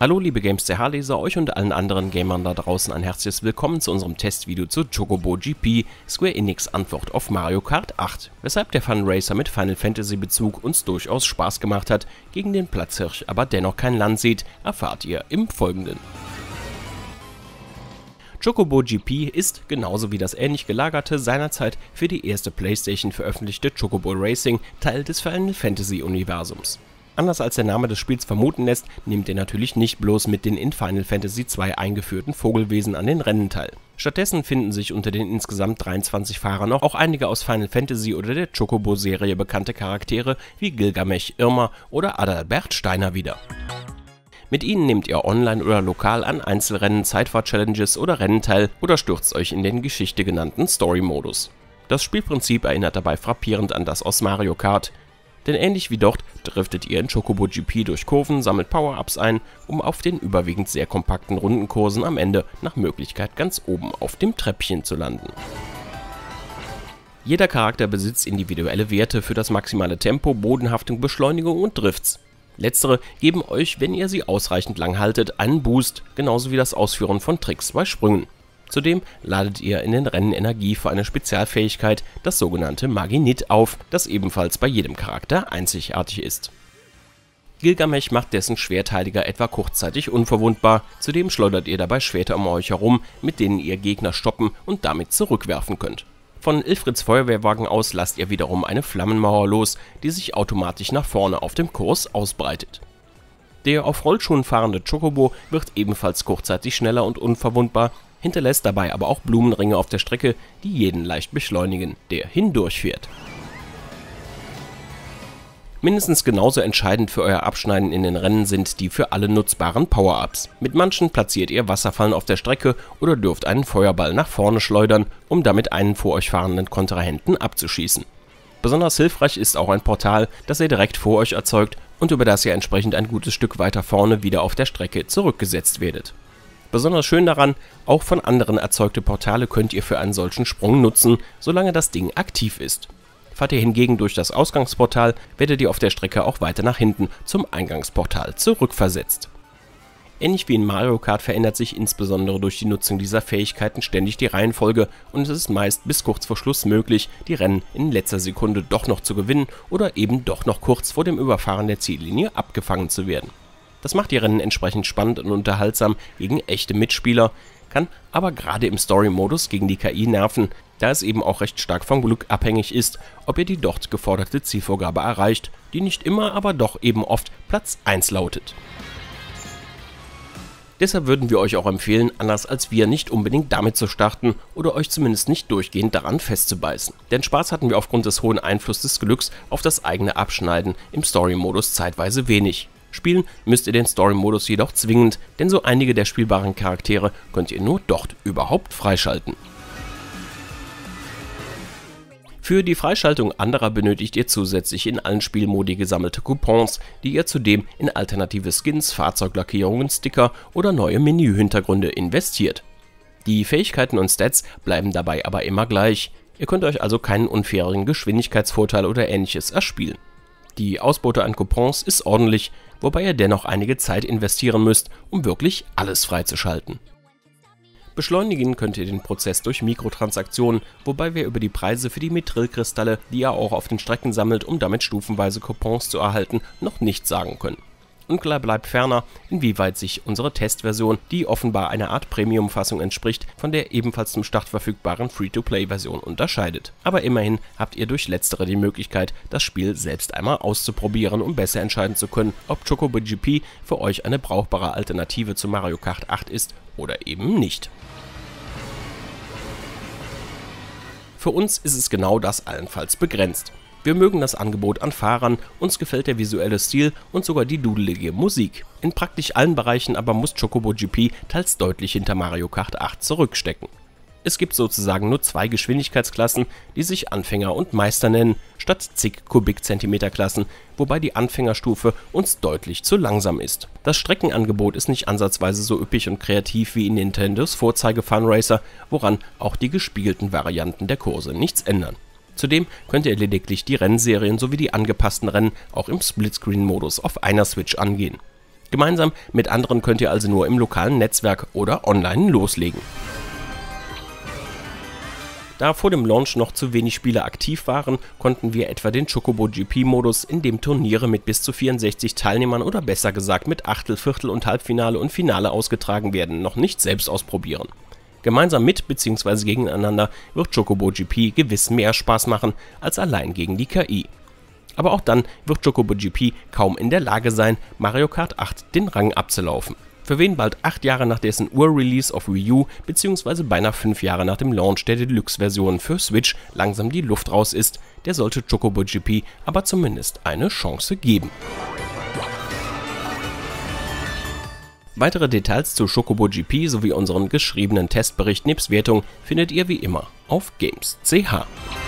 Hallo liebe Games-CH-Leser, euch und allen anderen Gamern da draußen ein herzliches Willkommen zu unserem Testvideo zu Chocobo GP, Square Enix Antwort auf Mario Kart 8. Weshalb der Fun Racer mit Final Fantasy Bezug uns durchaus Spaß gemacht hat, gegen den Platzhirsch aber dennoch kein Land sieht, erfahrt ihr im Folgenden. Chocobo GP ist, genauso wie das ähnlich gelagerte, seinerzeit für die erste Playstation veröffentlichte Chocobo Racing Teil des Final Fantasy Universums. Anders als der Name des Spiels vermuten lässt, nimmt er natürlich nicht bloß mit den in Final Fantasy II eingeführten Vogelwesen an den Rennen teil. Stattdessen finden sich unter den insgesamt 23 Fahrern auch einige aus Final Fantasy oder der Chocobo-Serie bekannte Charaktere wie Gilgamesh, Irma oder Adalbert Steiner wieder. Mit ihnen nehmt ihr online oder lokal an Einzelrennen, Zeitfahr-Challenges oder Rennen teil oder stürzt euch in den Geschichte genannten Story-Modus. Das Spielprinzip erinnert dabei frappierend an das aus Mario Kart, denn ähnlich wie dort driftet ihr in Chocobo GP durch Kurven, sammelt Power-Ups ein, um auf den überwiegend sehr kompakten Rundenkursen am Ende nach Möglichkeit ganz oben auf dem Treppchen zu landen. Jeder Charakter besitzt individuelle Werte für das maximale Tempo, Bodenhaftung, Beschleunigung und Drifts. Letztere geben euch, wenn ihr sie ausreichend lang haltet, einen Boost, genauso wie das Ausführen von Tricks bei Sprüngen. Zudem ladet ihr in den Rennen Energie für eine Spezialfähigkeit, das sogenannte Maginit, auf, das ebenfalls bei jedem Charakter einzigartig ist. Gilgamesh macht dessen Schwerteiliger etwa kurzzeitig unverwundbar, zudem schleudert ihr dabei Schwerter um euch herum, mit denen ihr Gegner stoppen und damit zurückwerfen könnt. Von Ilfrids Feuerwehrwagen aus lasst ihr wiederum eine Flammenmauer los, die sich automatisch nach vorne auf dem Kurs ausbreitet. Der auf Rollschuhen fahrende Chocobo wird ebenfalls kurzzeitig schneller und unverwundbar, hinterlässt dabei aber auch Blumenringe auf der Strecke, die jeden leicht beschleunigen, der hindurchfährt. Mindestens genauso entscheidend für euer Abschneiden in den Rennen sind die für alle nutzbaren Power-Ups. Mit manchen platziert ihr Wasserfallen auf der Strecke oder dürft einen Feuerball nach vorne schleudern, um damit einen vor euch fahrenden Kontrahenten abzuschießen. Besonders hilfreich ist auch ein Portal, das ihr direkt vor euch erzeugt und über das ihr entsprechend ein gutes Stück weiter vorne wieder auf der Strecke zurückgesetzt werdet. Besonders schön daran, auch von anderen erzeugte Portale könnt ihr für einen solchen Sprung nutzen, solange das Ding aktiv ist. Fahrt ihr hingegen durch das Ausgangsportal, werdet ihr auf der Strecke auch weiter nach hinten zum Eingangsportal zurückversetzt. Ähnlich wie in Mario Kart verändert sich insbesondere durch die Nutzung dieser Fähigkeiten ständig die Reihenfolge und es ist meist bis kurz vor Schluss möglich, die Rennen in letzter Sekunde doch noch zu gewinnen oder eben doch noch kurz vor dem Überfahren der Ziellinie abgefangen zu werden. Das macht die Rennen entsprechend spannend und unterhaltsam gegen echte Mitspieler, kann aber gerade im Story-Modus gegen die KI nerven, da es eben auch recht stark vom Glück abhängig ist, ob ihr die dort geforderte Zielvorgabe erreicht, die nicht immer, aber doch eben oft Platz 1 lautet. Deshalb würden wir euch auch empfehlen, anders als wir, nicht unbedingt damit zu starten oder euch zumindest nicht durchgehend daran festzubeißen. Denn Spaß hatten wir aufgrund des hohen Einflusses des Glücks auf das eigene Abschneiden im Story-Modus zeitweise wenig. Spielen müsst ihr den Story-Modus jedoch zwingend, denn so einige der spielbaren Charaktere könnt ihr nur dort überhaupt freischalten. Für die Freischaltung anderer benötigt ihr zusätzlich in allen Spielmodi gesammelte Coupons, die ihr zudem in alternative Skins, Fahrzeuglackierungen, Sticker oder neue Menühintergründe investiert. Die Fähigkeiten und Stats bleiben dabei aber immer gleich, ihr könnt euch also keinen unfairen Geschwindigkeitsvorteil oder ähnliches erspielen. Die Ausbeute an Coupons ist ordentlich, wobei ihr dennoch einige Zeit investieren müsst, um wirklich alles freizuschalten. Beschleunigen könnt ihr den Prozess durch Mikrotransaktionen, wobei wir über die Preise für die Mithril-Kristalle, die ihr auch auf den Strecken sammelt, um damit stufenweise Coupons zu erhalten, noch nichts sagen können. Unklar bleibt ferner, inwieweit sich unsere Testversion, die offenbar einer Art Premium-Fassung entspricht, von der ebenfalls zum Start verfügbaren Free-to-Play-Version unterscheidet. Aber immerhin habt ihr durch letztere die Möglichkeit, das Spiel selbst einmal auszuprobieren, um besser entscheiden zu können, ob Chocobo GP für euch eine brauchbare Alternative zu Mario Kart 8 ist oder eben nicht. Für uns ist es genau das allenfalls begrenzt. Wir mögen das Angebot an Fahrern, uns gefällt der visuelle Stil und sogar die dudelige Musik. In praktisch allen Bereichen aber muss Chocobo GP teils deutlich hinter Mario Kart 8 zurückstecken. Es gibt sozusagen nur zwei Geschwindigkeitsklassen, die sich Anfänger und Meister nennen, statt zig Kubikzentimeterklassen, wobei die Anfängerstufe uns deutlich zu langsam ist. Das Streckenangebot ist nicht ansatzweise so üppig und kreativ wie in Nintendos Vorzeige Fun Racer, woran auch die gespiegelten Varianten der Kurse nichts ändern. Zudem könnt ihr lediglich die Rennserien sowie die angepassten Rennen auch im Splitscreen-Modus auf einer Switch angehen. Gemeinsam mit anderen könnt ihr also nur im lokalen Netzwerk oder online loslegen. Da vor dem Launch noch zu wenig Spieler aktiv waren, konnten wir etwa den Chocobo GP-Modus, in dem Turniere mit bis zu 64 Teilnehmern oder besser gesagt mit Achtel, Viertel und Halbfinale und Finale ausgetragen werden, noch nicht selbst ausprobieren. Gemeinsam mit bzw. gegeneinander wird Chocobo GP gewiss mehr Spaß machen als allein gegen die KI. Aber auch dann wird Chocobo GP kaum in der Lage sein, Mario Kart 8 den Rang abzulaufen. Für wen bald 8 Jahre nach dessen Ur-Release auf Wii U bzw. beinahe 5 Jahre nach dem Launch der Deluxe-Version für Switch langsam die Luft raus ist, der sollte Chocobo GP aber zumindest eine Chance geben. Weitere Details zu Chocobo GP sowie unseren geschriebenen Testbericht nebst Wertung findet ihr wie immer auf Games.ch.